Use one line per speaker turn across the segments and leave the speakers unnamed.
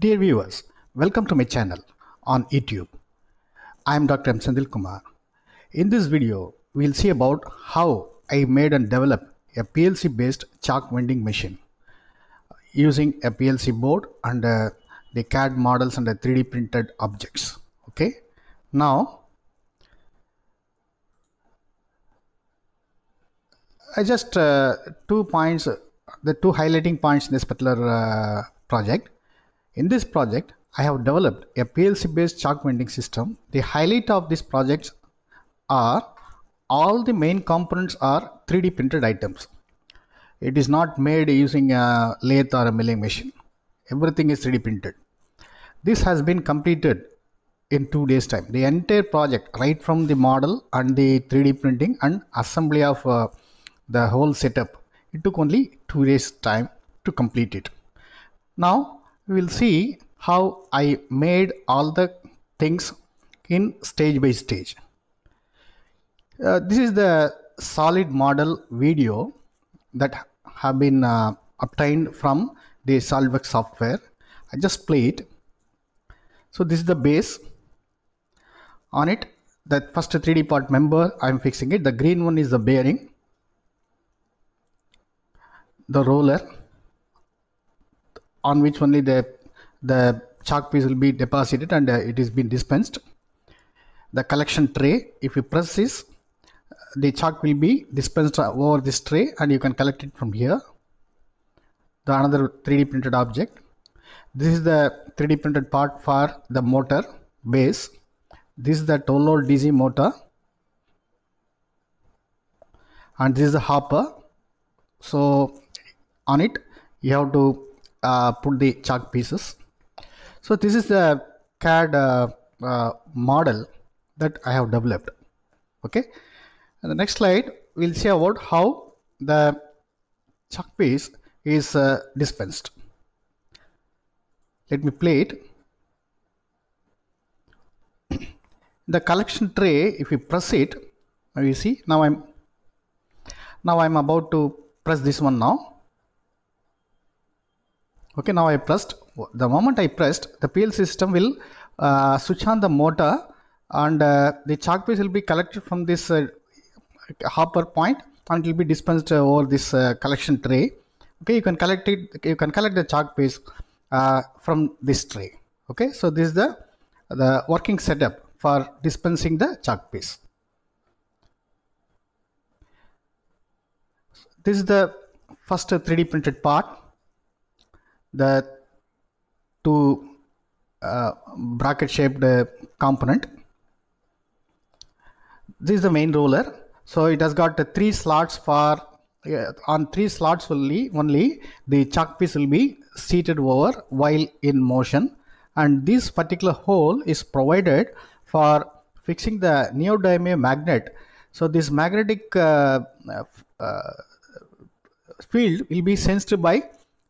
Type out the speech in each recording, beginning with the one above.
Dear viewers, welcome to my channel on YouTube. I am Dr. M. Senthil Kumar. In this video, we'll see about how I made and developed a PLC based chalk vending machine using a PLC board and uh, the CAD models and the 3D printed objects. Okay, now I just uh, two points, the two highlighting points in this particular uh, project. In this project, I have developed a PLC based chalk vending system. The highlight of this project are all the main components are 3D printed items. It is not made using a lathe or a milling machine. Everything is 3D printed. This has been completed in two days time. The entire project right from the model and the 3D printing and assembly of uh, the whole setup. It took only two days time to complete it. Now we will see how I made all the things in stage by stage. Uh, this is the solid model video that have been uh, obtained from the SolidWorks software. I just play it. So this is the base. On it, the first 3D part member, I'm fixing it. The green one is the bearing. The roller on which only the the chalk piece will be deposited and uh, it is being dispensed. The collection tray, if you press this, the chalk will be dispensed over this tray and you can collect it from here. The another 3D printed object. This is the 3D printed part for the motor base. This is the toll load DC motor and this is the hopper. So on it you have to uh, put the chalk pieces. So this is the CAD uh, uh, model that I have developed. Okay. And the next slide we'll see about how the chalk piece is uh, dispensed. Let me play it. the collection tray, if you press it, you see now I'm now I'm about to press this one now okay now I pressed. The moment I pressed the PLC system will uh, switch on the motor and uh, the chalk piece will be collected from this uh, hopper point and it will be dispensed over this uh, collection tray. Okay you can collect it you can collect the chalk piece uh, from this tray. Okay so this is the the working setup for dispensing the chalk piece. This is the first 3d printed part the two uh, bracket shaped uh, component. This is the main roller so it has got uh, three slots for on three slots only only the chalk piece will be seated over while in motion. And this particular hole is provided for fixing the neodymium magnet. So this magnetic uh, uh, field will be sensed by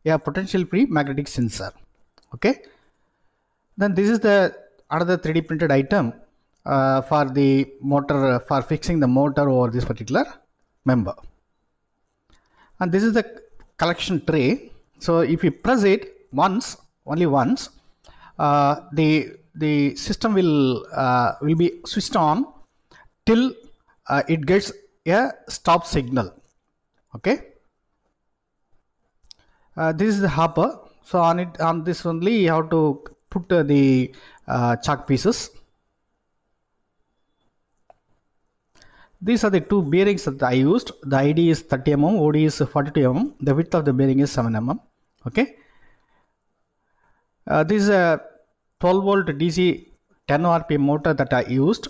a potential free magnetic sensor. Okay? Then this is the another 3d printed item uh, for the motor uh, for fixing the motor over this particular member. And this is the collection tray. So if you press it once only once uh, the the system will uh, will be switched on till uh, it gets a stop signal. Okay uh, this is the hopper. So on it on this only you have to put uh, the uh, chalk pieces. These are the two bearings that I used. The ID is 30 mm OD is 42 mm the width of the bearing is 7 mm okay. Uh, this is a 12 volt DC 10 RPM motor that I used.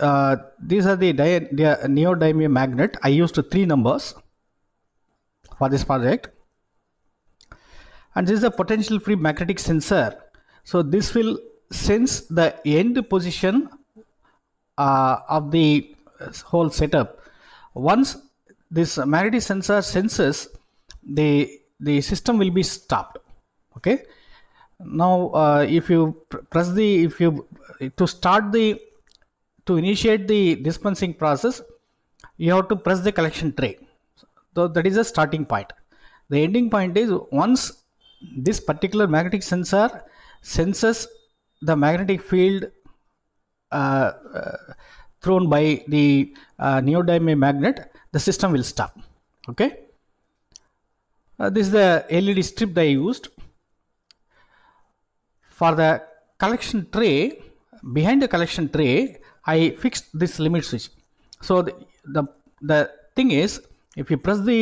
Uh, these are the, the neodymium magnet. I used three numbers for this project. And this is a potential free magnetic sensor. So this will sense the end position uh, of the whole setup. Once this magnetic sensor senses the the system will be stopped. Okay? Now uh, if you pr press the if you to start the to initiate the dispensing process you have to press the collection tray so that is a starting point. The ending point is once this particular magnetic sensor senses the magnetic field uh, uh, thrown by the uh, neodymium magnet the system will stop. Okay? Uh, this is the led strip that i used. For the collection tray behind the collection tray i fixed this limit switch. So the, the the thing is if you press the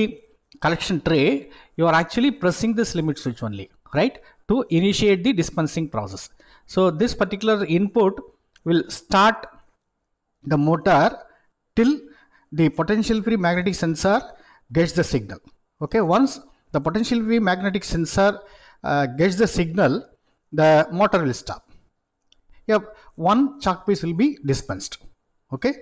collection tray you are actually pressing this limit switch only right to initiate the dispensing process. So this particular input will start the motor till the potential free magnetic sensor gets the signal. Okay once the potential free magnetic sensor uh, gets the signal the motor will stop. Yep one chalk piece will be dispensed. Okay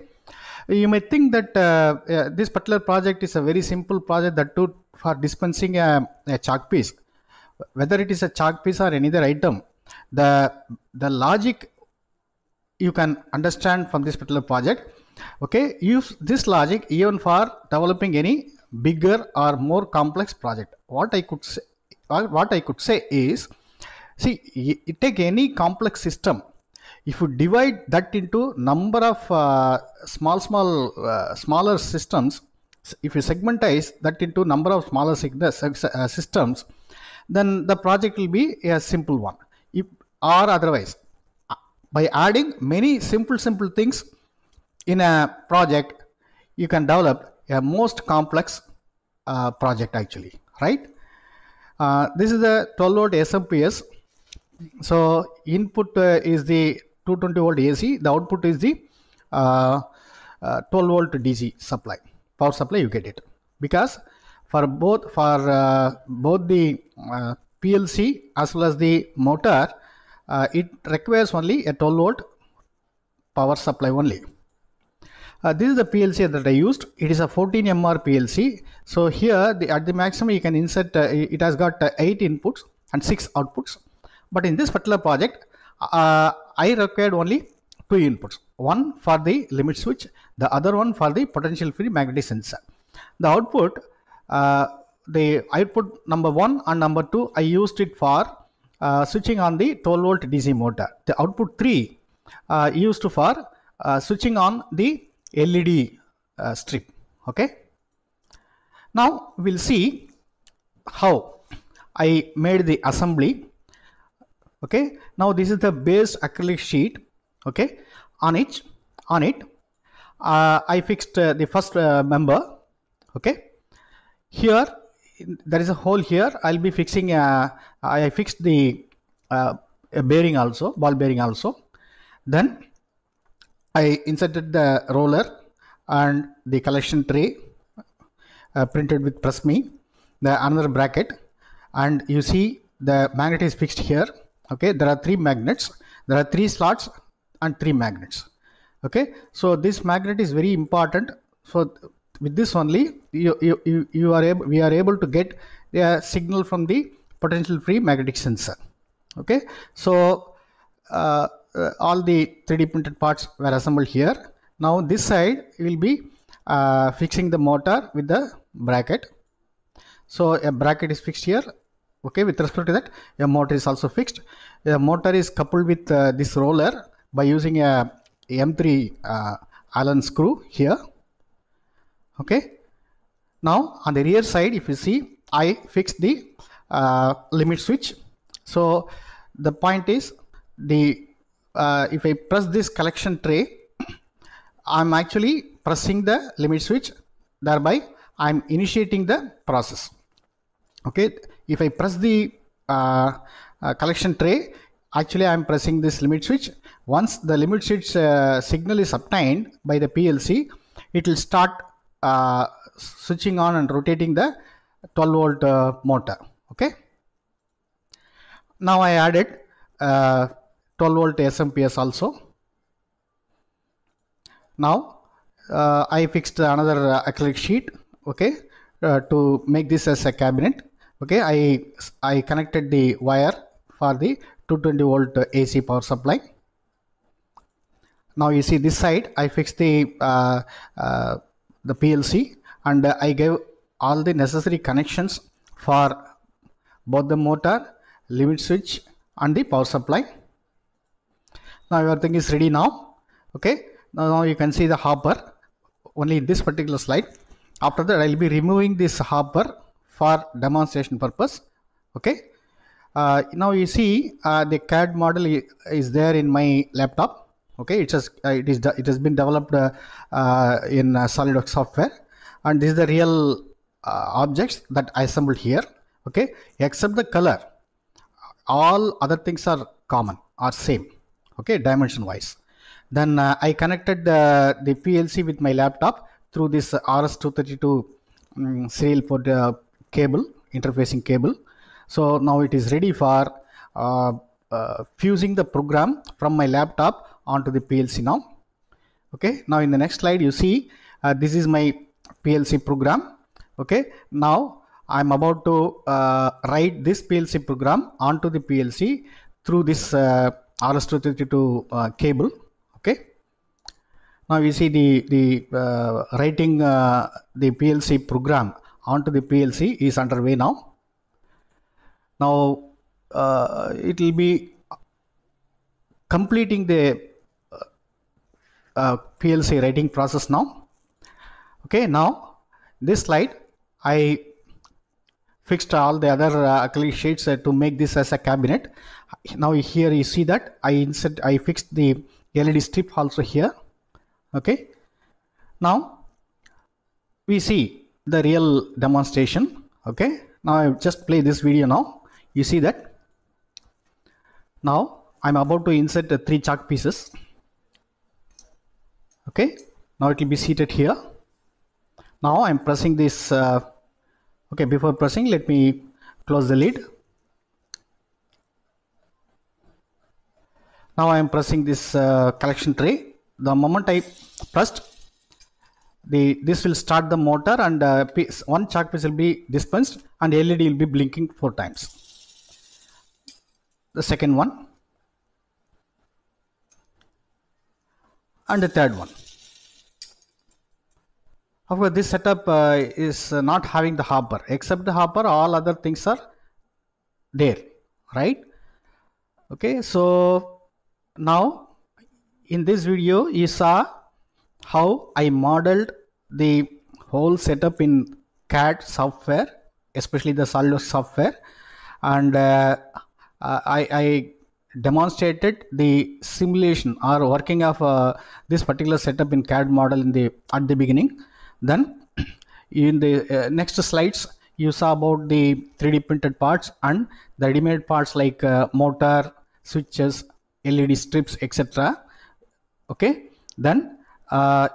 you may think that uh, uh, this particular project is a very simple project that to for dispensing a, a chalk piece. Whether it is a chalk piece or any other item the the logic you can understand from this particular project. Okay use this logic even for developing any bigger or more complex project. What i could say what i could say is see take any complex system if you divide that into number of uh, small small uh, smaller systems if you segmentize that into number of smaller uh, systems then the project will be a simple one. If, or otherwise by adding many simple simple things in a project you can develop a most complex uh, project actually right? Uh, this is the 12 volt smps so input uh, is the 220 volt ac the output is the uh, uh, 12 volt dc supply power supply you get it because for both for uh, both the plc as well as the motor it requires only a 12 volt power supply only uh, this is the PLC that I used. It is a 14 MR PLC. So here the, at the maximum you can insert, uh, it has got uh, 8 inputs and 6 outputs. But in this particular project, uh, I required only two inputs. One for the limit switch, the other one for the potential free magnetic sensor. The output, uh, the output number 1 and number 2, I used it for uh, switching on the 12 volt DC motor. The output 3 used for switching on the LED uh, strip okay now we'll see how I made the assembly okay? Now this is the base acrylic sheet. Okay? On it on it uh, I fixed uh, the first uh, member. Okay? Here there is a hole here. I'll be fixing uh, I fixed the uh, bearing also ball bearing also. Then I inserted the roller and the collection tray uh, printed with press me the another bracket. And you see the magnet is fixed here okay there are three magnets there are three slots and three magnets okay so this magnet is very important so with this only you you, you are able we are able to get a signal from the potential free magnetic sensor okay so uh, all the 3D printed parts were assembled here. Now this side will be uh, fixing the motor with the bracket. So a bracket is fixed here. Okay, with respect to that, a motor is also fixed. The motor is coupled with uh, this roller by using a M3 uh, Allen screw here. Okay. Now on the rear side, if you see, I fixed the uh, limit switch. So the point is the uh, if I press this collection tray, I'm actually pressing the limit switch, thereby I'm initiating the process. Okay, if I press the uh, uh, collection tray, actually I'm pressing this limit switch. Once the limit switch uh, signal is obtained by the PLC, it will start uh, switching on and rotating the 12 volt uh, motor. Okay. Now I added 12 volt SMPS also. Now uh, I fixed another uh, acrylic sheet okay uh, to make this as a cabinet okay I I connected the wire for the 220 volt AC power supply. Now you see this side I fixed the uh, uh, the PLC and I gave all the necessary connections for both the motor limit switch and the power supply. Now everything is ready now. Okay now, now you can see the hopper only in this particular slide. After that i'll be removing this hopper for demonstration purpose okay? Uh, now you see uh, the cad model is there in my laptop okay? It has uh, it is it has been developed uh, uh, in uh, solidworks software. And this is the real objects that i assembled here okay? Except the color. All other things are common or same okay dimension wise then I connected the PLC with my laptop through this RS232 um, serial port cable interfacing cable. So now it is ready for uh, uh, fusing the program from my laptop onto the PLC now. Okay now in the next slide you see uh, this is my PLC program. Okay now I'm about to write this PLC program onto the PLC through this RS232 uh, cable. Okay now you see the the uh, writing uh, the PLC program onto the PLC is underway now. Now uh, it will be completing the uh, uh, PLC writing process now. Okay now this slide I fixed all the other uh, acrylic sheets uh, to make this as a cabinet. Now here you see that I insert I fixed the LED strip also here. Okay. Now we see the real demonstration. Okay. Now I just play this video now. You see that? Now I'm about to insert the three chalk pieces. Okay. Now it will be seated here. Now I'm pressing this uh, okay. Before pressing let me close the lid. Now I am pressing this uh, collection tray. The moment I pressed the this will start the motor and uh, piece, one chalk piece will be dispensed and LED will be blinking four times. The second one. And the third one. However this setup uh, is not having the hopper. Except the hopper all other things are there right? Okay so now in this video you saw how I modeled the whole setup in CAD software especially the SolidWorks software. And uh, I, I, demonstrated the simulation or working of uh, this particular setup in CAD model in the at the beginning. Then in the uh, next slides you saw about the 3D printed parts and the ready-made parts like uh, motor switches LED strips etc okay? Then uh,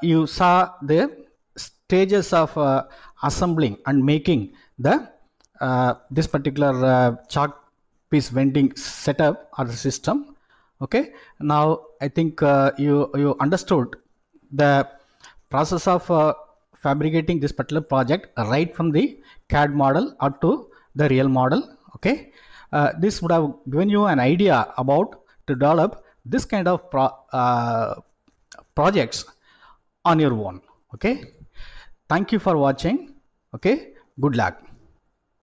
you saw the stages of uh, assembling and making the uh, this particular uh, chalk piece vending setup or the system. Okay? Now I think uh, you you understood the process of uh, fabricating this particular project right from the CAD model up to the real model. Okay? This would have given you an idea about to develop this kind of pro, uh, projects on your own. Okay? Thank you for watching. Okay? Good luck